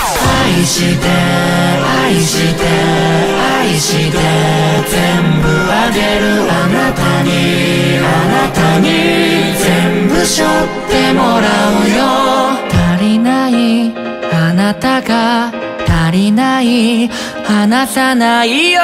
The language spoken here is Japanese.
愛して愛して愛して全部あげるあなたにあなたに全部背負ってもらうよ。足りないあなたが足りない離さないよ。